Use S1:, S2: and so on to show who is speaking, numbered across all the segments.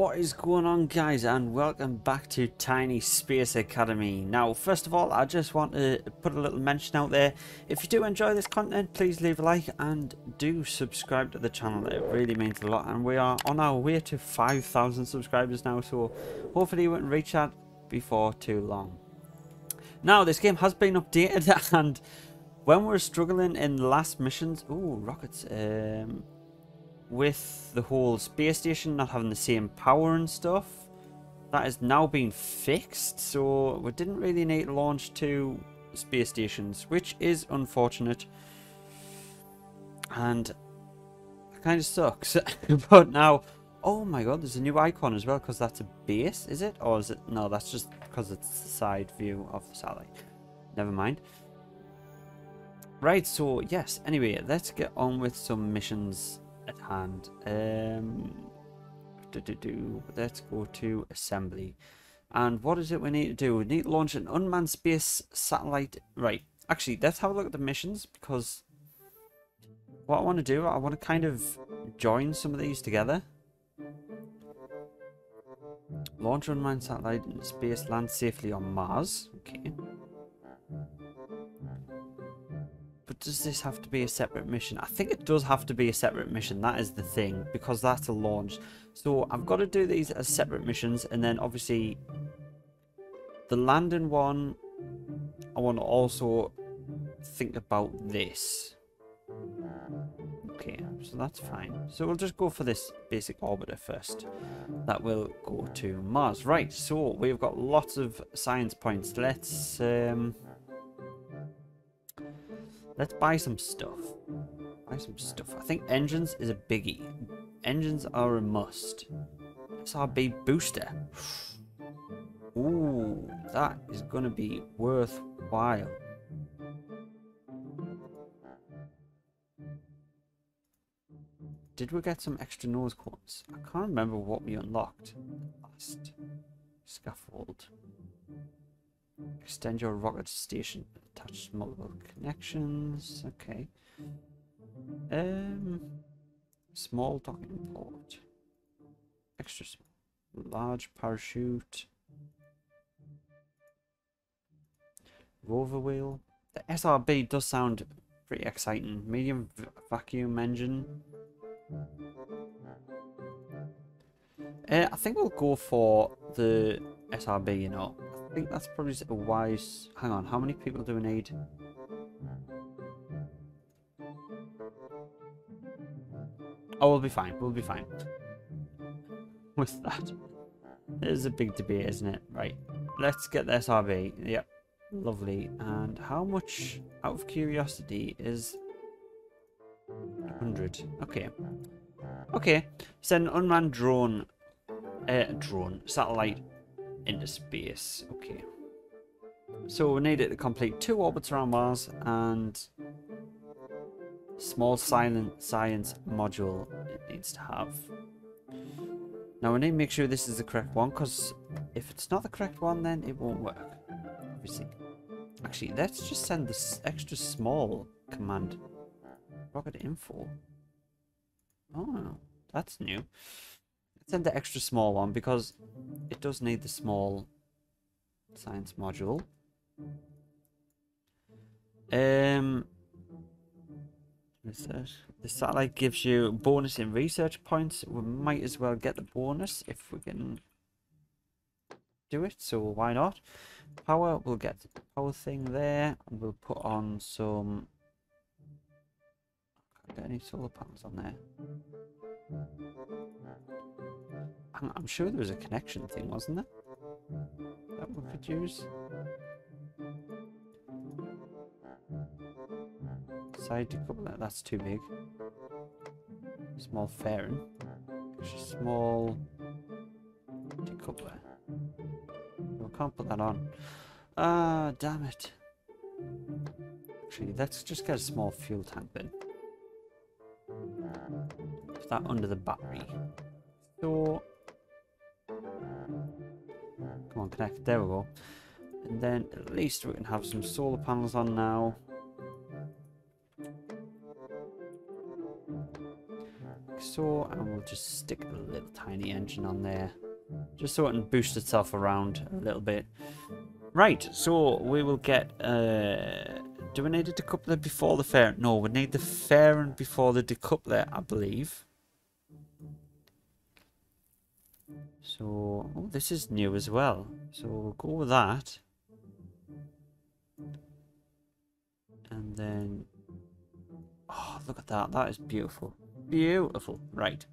S1: What is going on guys and welcome back to Tiny Space Academy. Now first of all I just want to put a little mention out there. If you do enjoy this content please leave a like and do subscribe to the channel. It really means a lot and we are on our way to 5,000 subscribers now so hopefully we can reach that before too long. Now this game has been updated and when we are struggling in the last missions... oh rockets... Um, with the whole space station not having the same power and stuff. That has now been fixed, so we didn't really need to launch two space stations, which is unfortunate. And kind of sucks. but now, oh my god, there's a new icon as well, because that's a base, is it? Or is it, no, that's just because it's the side view of the satellite. Never mind. Right, so yes, anyway, let's get on with some missions at hand. Um, do, do, do. Let's go to assembly. And what is it we need to do? We need to launch an unmanned space satellite. Right. Actually, let's have a look at the missions because what I want to do, I want to kind of join some of these together. Launch unmanned satellite in space, land safely on Mars. Okay. Does this have to be a separate mission? I think it does have to be a separate mission. That is the thing, because that's a launch. So I've got to do these as separate missions, and then obviously the landing one, I want to also think about this. Okay, so that's fine. So we'll just go for this basic orbiter first. That will go to Mars. Right, so we've got lots of science points. Let's... Um, Let's buy some stuff. Buy some stuff. I think engines is a biggie. Engines are a must. SRB booster. Ooh, that is going to be worthwhile. Did we get some extra nose cones? I can't remember what we unlocked. Last scaffold. Extend your rocket station. Attach multiple connections. Okay. Um, small docking port. Extra small. Large parachute. Rover wheel. The SRB does sound pretty exciting. Medium vacuum engine. Uh, I think we'll go for the SRB, you know. I think that's probably a wise... Hang on, how many people do we need? Oh, we'll be fine. We'll be fine. With that. There's a big debate, isn't it? Right. Let's get the SRB. Yep. Lovely. And how much, out of curiosity, is... 100. Okay. Okay. Send unmanned drone... Uh, drone. Satellite into space. Okay. So we need it to complete two orbits around Mars and small silent science module it needs to have. Now we need to make sure this is the correct one because if it's not the correct one then it won't work. Obviously. Actually, let's just send this extra small command. Rocket info. Oh, that's new send the extra small one because it does need the small science module. Um, research. the satellite gives you bonus in research points. We might as well get the bonus if we can do it. So why not? Power, we'll get the power thing there. We'll put on some... Get any solar panels on there? I'm sure there was a connection thing, wasn't there? That we could use. Side decoupler, that's too big. Small fairing. Small decoupler. We can't put that on. Ah, damn it. Actually, let's just get a small fuel tank then. That under the battery. So Come on, connect. There we go. And then at least we can have some solar panels on now. So so, and we'll just stick a little tiny engine on there. Just so it can boost itself around a little bit. Right, so we will get... Uh, do we need a decoupler before the fairing? No, we need the fairing before the decoupler, I believe. So, oh, this is new as well. So we'll go with that. And then... Oh, look at that. That is beautiful. Beautiful. Right.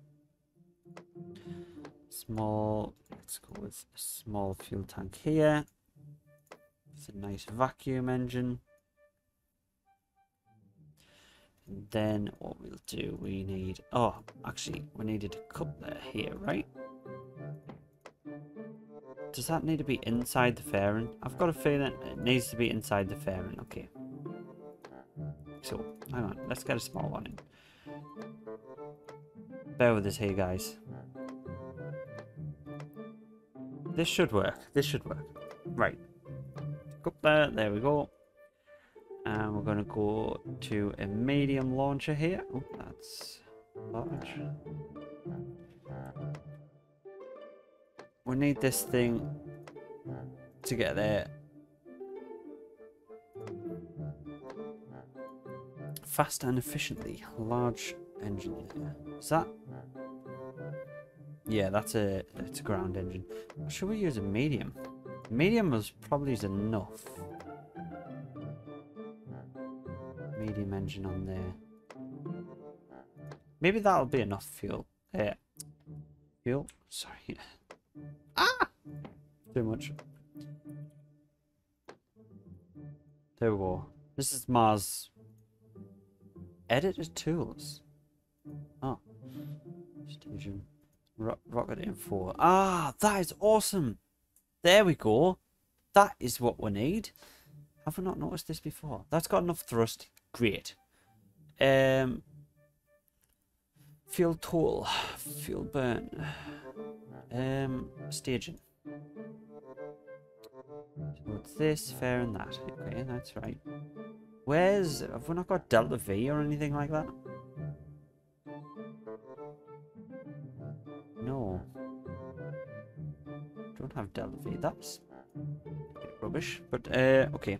S1: Small... Let's go with a small fuel tank here. It's a nice vacuum engine. And then what we'll do, we need... Oh, actually, we needed a coupler here, right? Does that need to be inside the fairing? I've got a feeling it needs to be inside the fairing. Okay. So, hang on. Let's get a small one in. Bear with us here, guys. This should work. This should work. Right. Up there. There we go. And we're going to go to a medium launcher here. Oh, that's large. We need this thing to get there. Fast and efficiently. Large engine. Is that... Yeah, that's a, it's a ground engine. Should we use a medium? Medium was probably enough. Medium engine on there. Maybe that'll be enough fuel. Yeah. Fuel? Sorry. Too much. There we go. This is Mars. Edited tools. Oh. Station. Ro rocket info. Ah, that is awesome. There we go. That is what we need. Have we not noticed this before? That's got enough thrust. Great. Um, fuel tool. Fuel burn. Um, staging. It's this, and that. Okay, that's right. Where's... Have we not got Delta V or anything like that? No. Don't have Delta V. That's rubbish. But, uh, okay.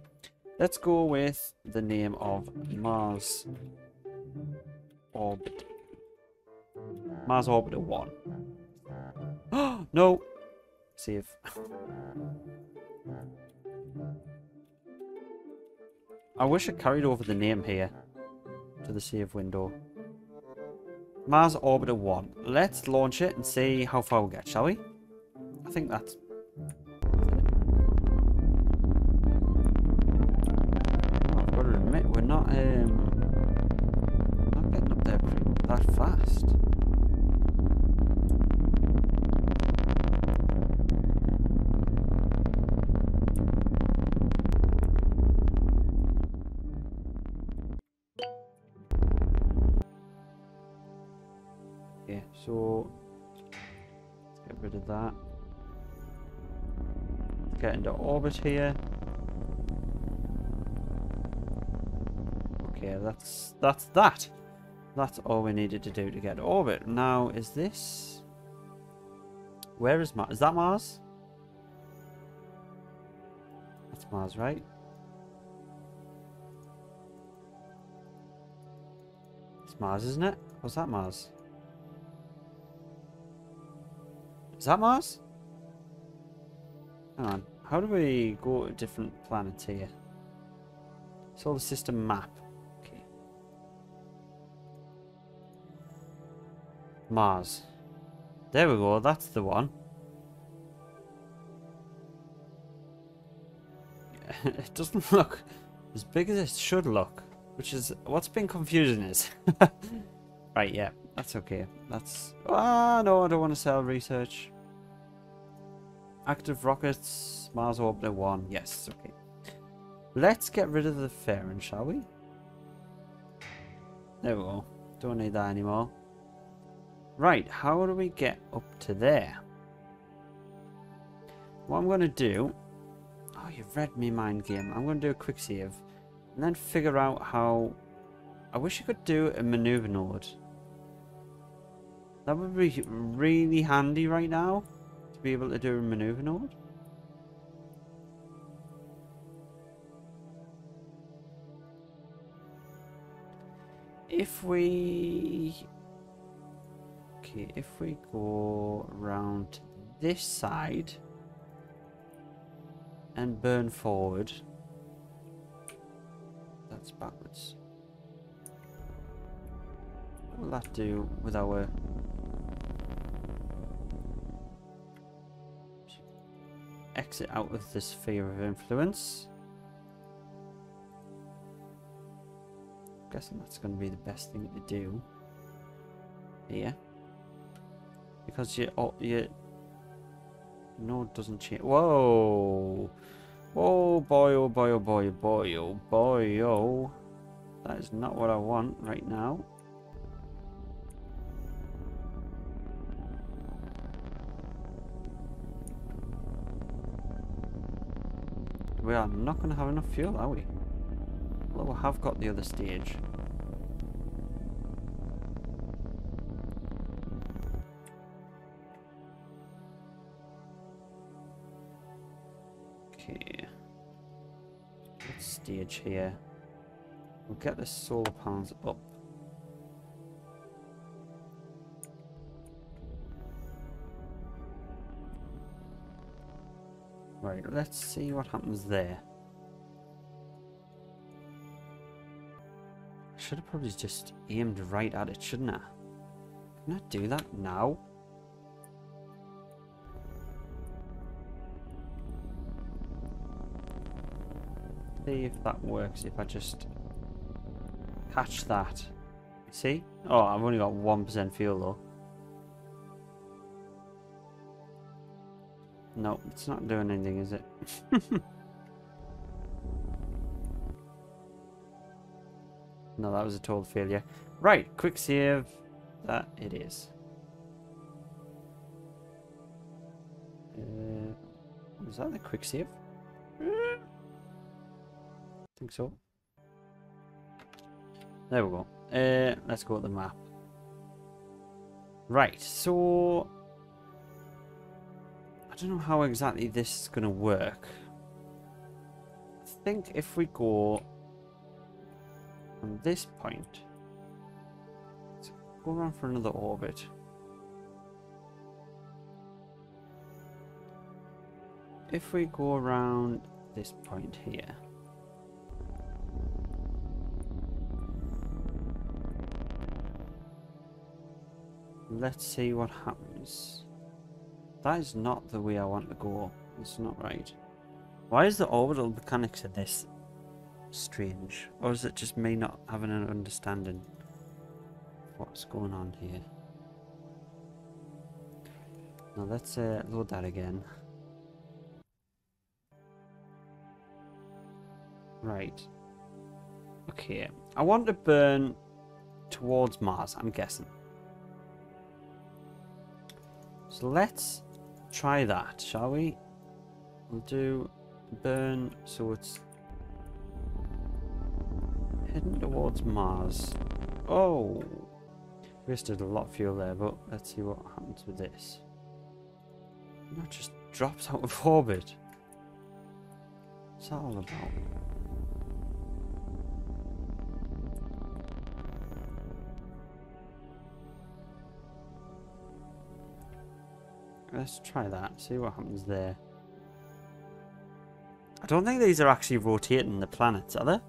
S1: Let's go with the name of Mars Orbit. Mars Orbiter 1. Oh, no! Save. I wish I carried over the name here to the save window. Mars Orbiter 1. Let's launch it and see how far we get, shall we? I think that's... I've got to admit, we're not, um, not getting up there that fast. Orbit here. Okay, that's that's that. That's all we needed to do to get orbit. Now, is this? Where is Mars? Is that Mars? That's Mars, right? It's Mars, isn't it? What's that Mars? Is that Mars? Hang on. How do we go to a different planet here? Solar system map. Okay. Mars. There we go. That's the one. it doesn't look as big as it should look. Which is what's been confusing is. right, yeah. That's okay. That's... Ah, no, I don't want to sell research. Active rockets, Mars Orbiter 1. Yes, okay. Let's get rid of the fairing, shall we? There we go. Don't need that anymore. Right, how do we get up to there? What I'm going to do... Oh, you've read me mind game. I'm going to do a quick save. And then figure out how... I wish you could do a maneuver node. That would be really handy right now be able to do a maneuver node. If we... Okay, if we go around this side and burn forward, that's backwards. What will that do with our exit out of this sphere of influence? I'm guessing that's going to be the best thing to do. Here because you oh you no it doesn't change. Whoa. Oh boy oh boy oh boy oh boy oh boy oh. That is not what I want right now we are not going to have enough fuel are we Although we have got the other stage. Okay. Let's stage here. We'll get the solar panels up. Right, let's see what happens there. I should have probably just aimed right at it, shouldn't I? Can I do that now? See if that works, if I just catch that. See? Oh, I've only got 1% fuel though. No, it's not doing anything, is it? No, that was a total failure. Right, quick save. That it is. Uh, was that the quick save? I think so. There we go. Uh, let's go to the map. Right, so... I don't know how exactly this is going to work. I think if we go from this point, let's go around for another orbit. If we go around this point here, let's see what happens. That is not the way I want to go. It's not right. Why is the orbital mechanics of this strange? Or is it just me not having an understanding what's going on here? Now let's uh, load that again. Right. Okay. I want to burn towards Mars, I'm guessing. So let's try that, shall we? We'll do burn so it's heading towards Mars. Oh! Wasted a lot of fuel there, but let's see what happens with this. That just drops out of orbit. What's that all about? Let's try that, see what happens there. I don't think these are actually rotating the planets, are they?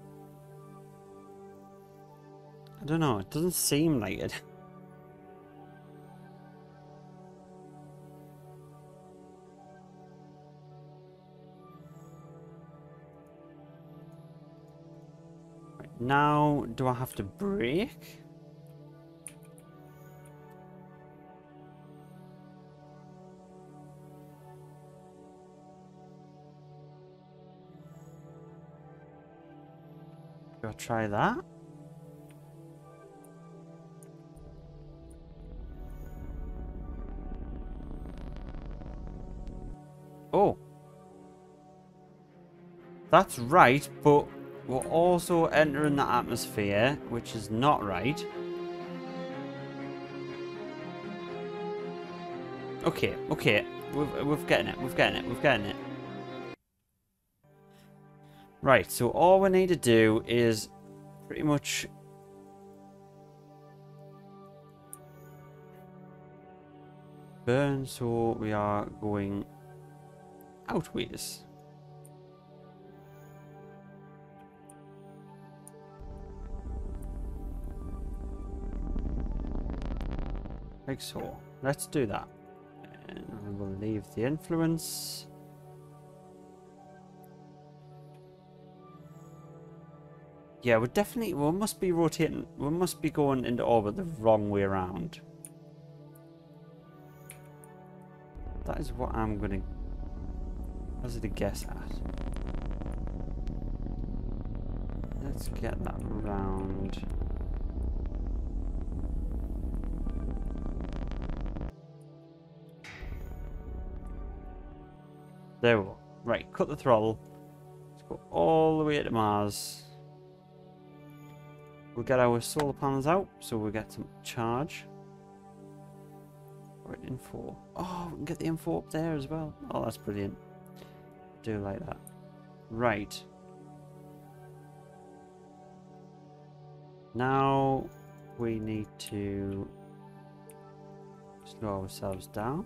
S1: I don't know, it doesn't seem like it. Now, do I have to brake? I try that? Oh. That's right, but we're also entering the atmosphere, which is not right. Okay, okay. We've, we've getting it. We've getting it. We've getting it. Right, so all we need to do is pretty much burn, so we are going outwards. Like so. Let's do that. And we will leave the influence. Yeah, we're definitely, we must be rotating, we must be going into orbit the wrong way around. That is what I'm going to hazard a guess at. Let's get that round. There we go. Right, cut the throttle. Let's go all the way to Mars. We'll get our solar panels out, so we'll get some charge. Right, info. Oh, we can get the info up there as well. Oh, that's brilliant. Do like that. Right. Now we need to slow ourselves down.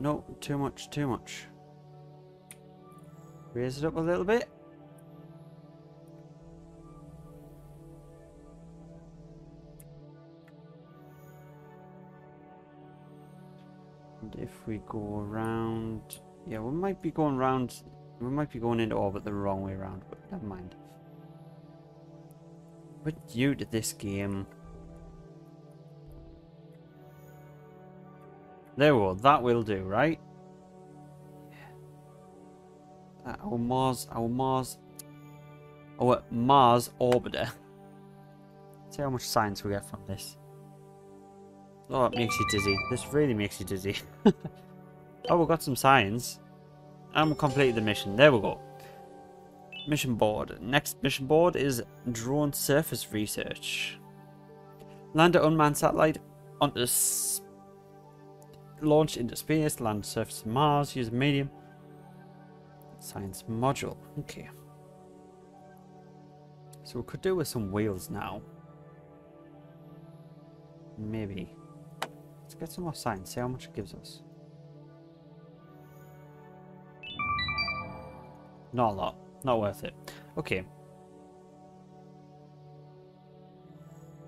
S1: No, too much, too much. Raise it up a little bit. And if we go around... Yeah, we might be going around... We might be going into orbit the wrong way around, but never mind. We're due to this game. There we go. That will do, right? Our Mars, our Mars, our Mars orbiter. See how much science we get from this. Oh, it makes you dizzy. This really makes you dizzy. oh, we've got some science. And we completed the mission. There we go. Mission board. Next mission board is drone surface research. Land an unmanned satellite onto launch into space, land surface Mars, use a medium. Science module. Okay. So we could do with some wheels now. Maybe. Let's get some more science, see how much it gives us. Not a lot. Not worth it. Okay.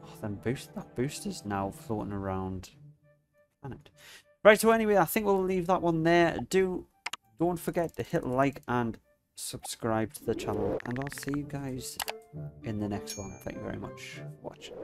S1: Oh, then boost that booster's now floating around planet. Right, so anyway, I think we'll leave that one there. Do don't forget to hit like and subscribe to the channel, and I'll see you guys in the next one. Thank you very much for watching.